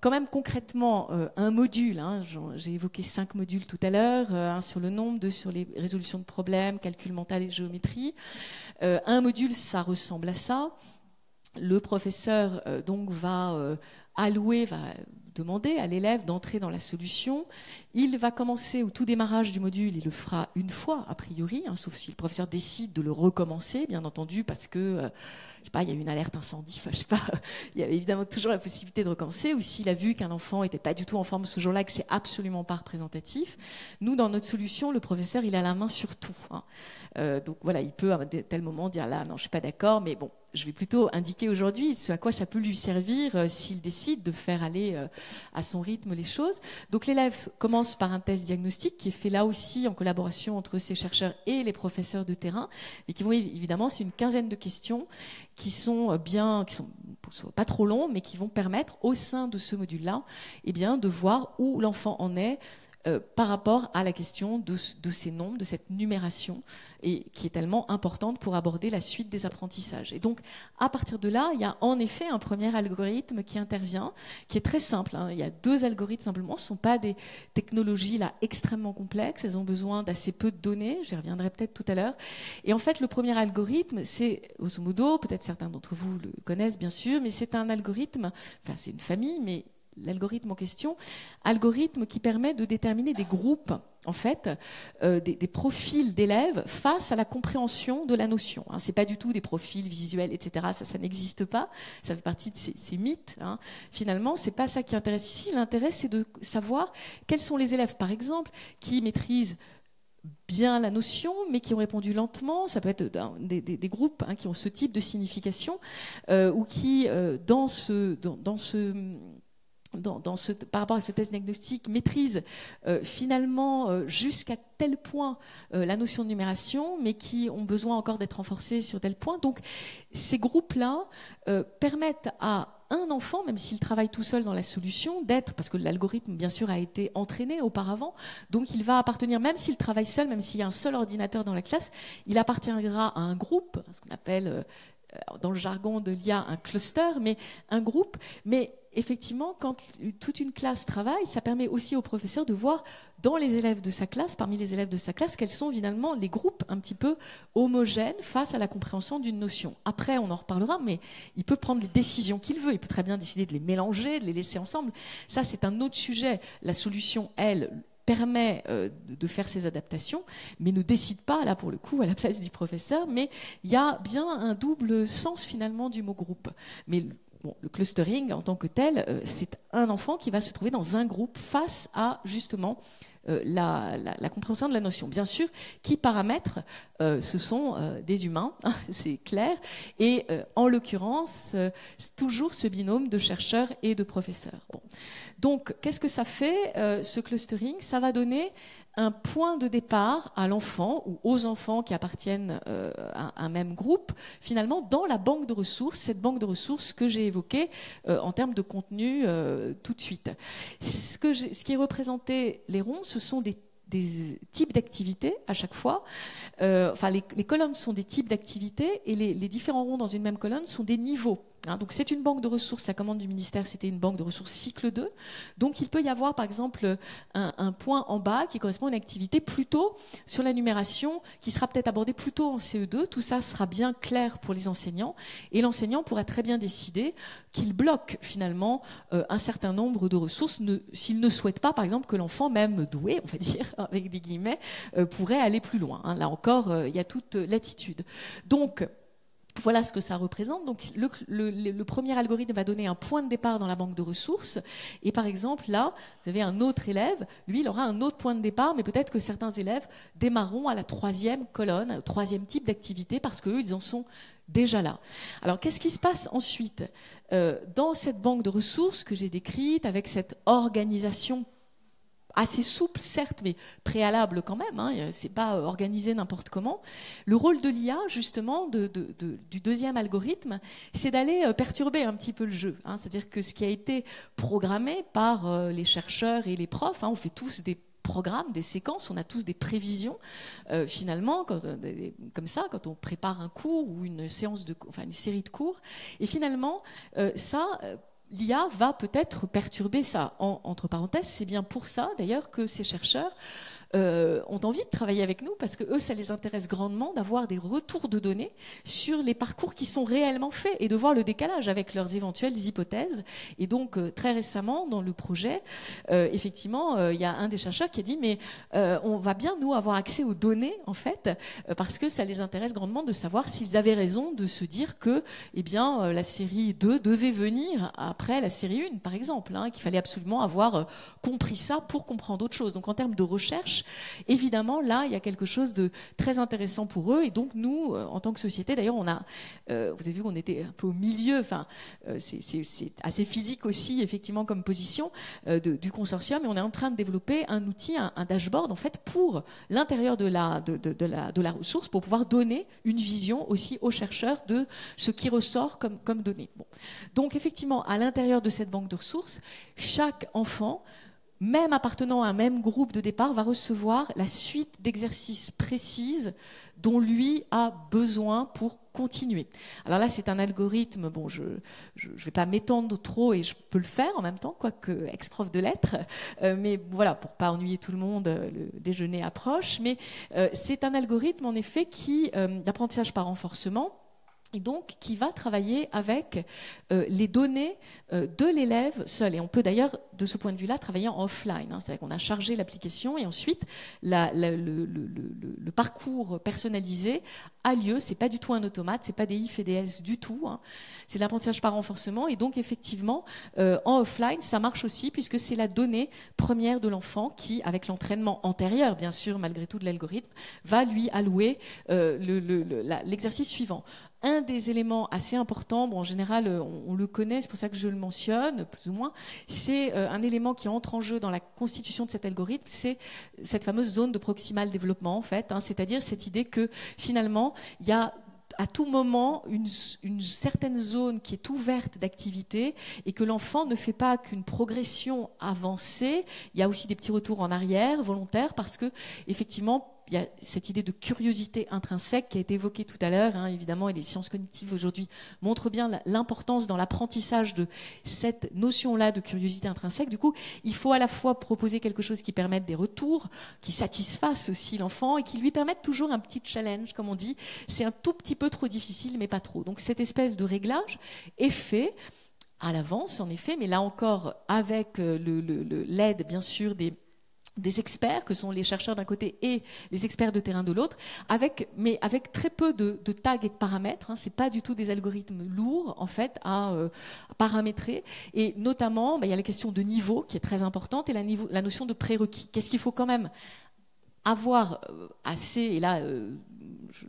quand même concrètement euh, un module. Hein, j'ai évoqué cinq modules tout à l'heure, euh, un sur le nombre, deux sur les résolutions de problèmes, calcul mental et géométrie. Euh, un module, ça ressemble à ça. Le professeur donc va allouer, va demander à l'élève d'entrer dans la solution. Il va commencer au tout démarrage du module, il le fera une fois a priori, hein, sauf si le professeur décide de le recommencer, bien entendu, parce que je sais pas, il y a eu une alerte incendie, je sais pas, il y avait évidemment toujours la possibilité de recommencer, ou s'il a vu qu'un enfant n'était pas du tout en forme ce jour-là, que c'est absolument pas représentatif. Nous, dans notre solution, le professeur, il a la main sur tout. Hein. Euh, donc voilà, il peut à tel moment dire là, non, je suis pas d'accord, mais bon, je vais plutôt indiquer aujourd'hui ce à quoi ça peut lui servir euh, s'il décide de faire aller euh, à son rythme les choses. Donc l'élève commence par un test diagnostique qui est fait là aussi en collaboration entre ces chercheurs et les professeurs de terrain, et qui vont évidemment, c'est une quinzaine de questions qui sont bien, qui sont pas trop longs, mais qui vont permettre au sein de ce module-là, eh bien, de voir où l'enfant en est euh, par rapport à la question de, ces nombres, de cette numération, et qui est tellement importante pour aborder la suite des apprentissages. Et donc, à partir de là, il y a en effet un premier algorithme qui intervient, qui est très simple. Hein. Il y a deux algorithmes simplement, ce ne sont pas des technologies là extrêmement complexes, elles ont besoin d'assez peu de données, j'y reviendrai peut-être tout à l'heure. Et en fait, le premier algorithme, c'est Osomodo, peut-être certains d'entre vous le connaissent bien sûr, mais c'est un algorithme, enfin c'est une famille, mais l'algorithme en question, algorithme qui permet de déterminer des groupes, en fait, euh, des, profils d'élèves face à la compréhension de la notion. Hein. Ce n'est pas du tout des profils visuels, etc. Ça, ça n'existe pas. Ça fait partie de ces, mythes. Hein. Finalement, c'est pas ça qui intéresse ici. L'intérêt, c'est de savoir quels sont les élèves, par exemple, qui maîtrisent bien la notion, mais qui ont répondu lentement. Ça peut être des, groupes hein, qui ont ce type de signification, euh, ou qui, euh, dans ce, dans ce par rapport à ce test diagnostic, maîtrisent euh, finalement euh, jusqu'à tel point euh, la notion de numération, mais qui ont besoin encore d'être renforcés sur tel point. Donc ces groupes-là permettent à un enfant, même s'il travaille tout seul dans la solution, d'être, parce que l'algorithme, bien sûr, a été entraîné auparavant, donc il va appartenir, même s'il travaille seul, même s'il y a un seul ordinateur dans la classe, il appartiendra à un groupe, ce qu'on appelle dans le jargon de l'IA un cluster, mais un groupe, mais effectivement, quand toute une classe travaille, ça permet aussi au professeur de voir dans les élèves de sa classe, parmi les élèves de sa classe, quels sont finalement les groupes un petit peu homogènes face à la compréhension d'une notion. Après, on en reparlera, mais il peut prendre les décisions qu'il veut. Il peut très bien décider de les mélanger, de les laisser ensemble. Ça, c'est un autre sujet. La solution, elle, permet euh, de faire ces adaptations, mais ne décide pas, là pour le coup, à la place du professeur, mais il y a bien un double sens finalement du mot groupe. Mais le clustering en tant que tel, euh, c'est un enfant qui va se trouver dans un groupe face à justement euh, la, compréhension de la notion. Bien sûr, qui paramètre euh, Ce sont des humains, hein, c'est clair, et en l'occurrence, toujours ce binôme de chercheurs et de professeurs. Donc, qu'est-ce que ça fait, ce clustering? Ça va donner un point de départ à l'enfant ou aux enfants qui appartiennent euh, à un même groupe, finalement, dans la banque de ressources, cette banque de ressources que j'ai évoquée euh, en termes de contenu euh, tout de suite. Ce, qui est représenté, les ronds, ce sont des types d'activités à chaque fois. enfin, les, colonnes sont des types d'activités et les, différents ronds dans une même colonne sont des niveaux Hein, donc c'est une banque de ressources, la commande du ministère c'était une banque de ressources cycle 2. Donc il peut y avoir par exemple un, point en bas qui correspond à une activité plutôt sur la numération qui sera peut-être abordée plutôt en CE2. Tout ça sera bien clair pour les enseignants et l'enseignant pourra très bien décider qu'il bloque finalement euh, un certain nombre de ressources s'il ne souhaite pas par exemple que l'enfant même doué, on va dire avec des guillemets, euh, pourrait aller plus loin. Hein. Là encore, euh, il y a toute l'attitude. Donc voilà ce que ça représente. Donc, le, premier algorithme va donner un point de départ dans la banque de ressources. Et par exemple, là, vous avez un autre élève. Lui, il aura un autre point de départ, mais peut-être que certains élèves démarreront à la troisième colonne, au troisième type d'activité, parce qu'eux, ils en sont déjà là. Alors, qu'est-ce qui se passe ensuite? Euh, Dans cette banque de ressources que j'ai décrite, avec cette organisation assez souple, certes, mais préalable quand même. Hein, c'est pas organisé n'importe comment. Le rôle de l'IA, justement, du deuxième algorithme, c'est d'aller euh, perturber un petit peu le jeu. Hein. C'est-à-dire que ce qui a été programmé par euh, les chercheurs et les profs, hein, on fait tous des programmes, des séquences, on a tous des prévisions. Euh, finalement, comme ça, quand on prépare un cours ou une séance de, une série de cours, et finalement, ça l'IA va peut-être perturber ça. entre parenthèses, c'est bien pour ça d'ailleurs que ces chercheurs euh, ont envie de travailler avec nous parce que eux, ça les intéresse grandement d'avoir des retours de données sur les parcours qui sont réellement faits et de voir le décalage avec leurs éventuelles hypothèses. Et donc, euh, très récemment, dans le projet, euh, effectivement, il y a un des chercheurs qui a dit, mais on va bien, nous, avoir accès aux données, en fait, parce que ça les intéresse grandement de savoir s'ils avaient raison de se dire que, eh bien, la série 2 devait venir après la série 1, par exemple, hein, qu'il fallait absolument avoir compris ça pour comprendre autre chose. Donc, en termes de recherche, évidemment, là, il y a quelque chose de très intéressant pour eux. Et donc, nous, euh, en tant que société, d'ailleurs, on a, euh, vous avez vu qu'on était un peu au milieu, enfin, euh, c'est assez physique aussi, effectivement, comme position du consortium. Et on est en train de développer un outil, un, dashboard, en fait, pour l'intérieur de la, ressource, pour pouvoir donner une vision aussi aux chercheurs de ce qui ressort comme, données. Donc, effectivement, à l'intérieur de cette banque de ressources, chaque enfant même appartenant à un même groupe de départ, va recevoir la suite d'exercices précises dont lui a besoin pour continuer. Alors là, c'est un algorithme, bon, je ne vais pas m'étendre trop et je peux le faire en même temps, quoique ex-prof de lettres, euh, mais voilà, pour pas ennuyer tout le monde, euh, le déjeuner approche, mais euh, c'est un algorithme en effet qui, d'apprentissage par renforcement, et donc qui va travailler avec les données de l'élève seul. Et on peut d'ailleurs, de ce point de vue-là, travailler en offline. Hein. C'est-à-dire qu'on a chargé l'application et ensuite le, parcours personnalisé a lieu. C'est pas du tout un automate, c'est pas des if et des else du tout. Hein. C'est l'apprentissage par renforcement. Et donc effectivement, euh, en offline, ça marche aussi puisque c'est la donnée première de l'enfant qui, avec l'entraînement antérieur, bien sûr, malgré tout de l'algorithme, va lui allouer l'exercice suivant un des éléments assez importants, bon, en général euh, on, le connaît, c'est pour ça que je le mentionne plus ou moins, c'est euh, un élément qui entre en jeu dans la constitution de cet algorithme, c'est cette fameuse zone de proximal développement en fait, hein, c'est-à-dire cette idée que finalement il y a à tout moment une, une, certaine zone qui est ouverte d'activité et que l'enfant ne fait pas qu'une progression avancée. Il y a aussi des petits retours en arrière volontaires parce que effectivement il y a cette idée de curiosité intrinsèque qui a été évoquée tout à l'heure, hein, évidemment, et les sciences cognitives aujourd'hui montrent bien l'importance dans l'apprentissage de cette notion-là de curiosité intrinsèque. Du coup, il faut à la fois proposer quelque chose qui permette des retours, qui satisfasse aussi l'enfant et qui lui permette toujours un petit challenge, comme on dit. C'est un tout petit peu trop difficile, mais pas trop. Donc cette espèce de réglage est fait à l'avance, en effet, mais là encore avec euh, l'aide, bien sûr, des des experts, que sont les chercheurs d'un côté et les experts de terrain de l'autre, avec, mais avec très peu de, tags et de paramètres. Hein. Ce n'est pas du tout des algorithmes lourds, en fait, à, euh, paramétrer. Et notamment, bah, il y a la question de niveau qui est très importante et la, la notion de prérequis. Qu'est-ce qu'il faut quand même avoir euh, assez, et là, euh,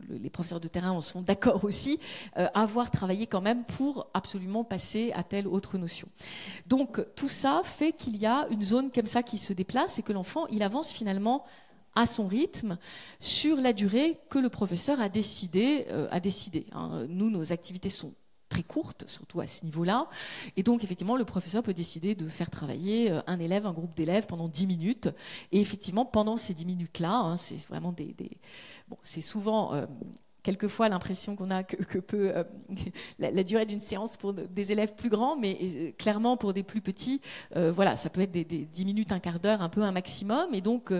les professeurs de terrain en sont d'accord aussi, euh, avoir travaillé quand même pour absolument passer à telle autre notion. Donc tout ça fait qu'il y a une zone comme ça qui se déplace et que l'enfant, il avance finalement à son rythme sur la durée que le professeur a décidé. hein. Nous, nos activités sont très courte, surtout à ce niveau-là. Et donc, effectivement, le professeur peut décider de faire travailler euh, un élève, un groupe d'élèves pendant 10 minutes. Et effectivement, pendant ces 10 minutes-là, hein, c'est vraiment des... Bon, c'est souvent... Euh, quelquefois l'impression qu'on a que, peut euh, la, durée d'une séance pour des élèves plus grands, mais clairement pour des plus petits, voilà, ça peut être des, 10 minutes, un quart d'heure, un peu un maximum. Et donc,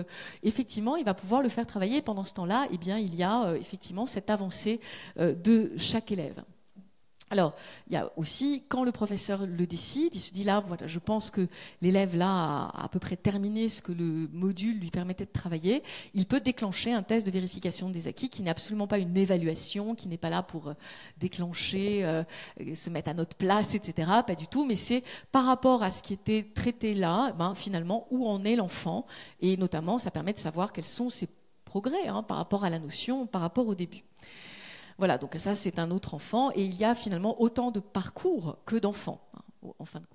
effectivement, il va pouvoir le faire travailler. pendant ce temps-là, eh bien, il y a effectivement cette avancée de chaque élève. Alors, il y a aussi, quand le professeur le décide, il se dit là, voilà, je pense que l'élève là a à peu près terminé ce que le module lui permettait de travailler, il peut déclencher un test de vérification des acquis qui n'est absolument pas une évaluation, qui n'est pas là pour euh, déclencher, euh, se mettre à notre place, etc. Pas du tout, mais c'est par rapport à ce qui était traité là, ben, finalement, où en est l'enfant, et notamment, ça permet de savoir quels sont ses progrès hein, par rapport à la notion, par rapport au début. Voilà, donc ça c'est un autre enfant et il y a finalement autant de parcours que d'enfants, hein, en fin de compte.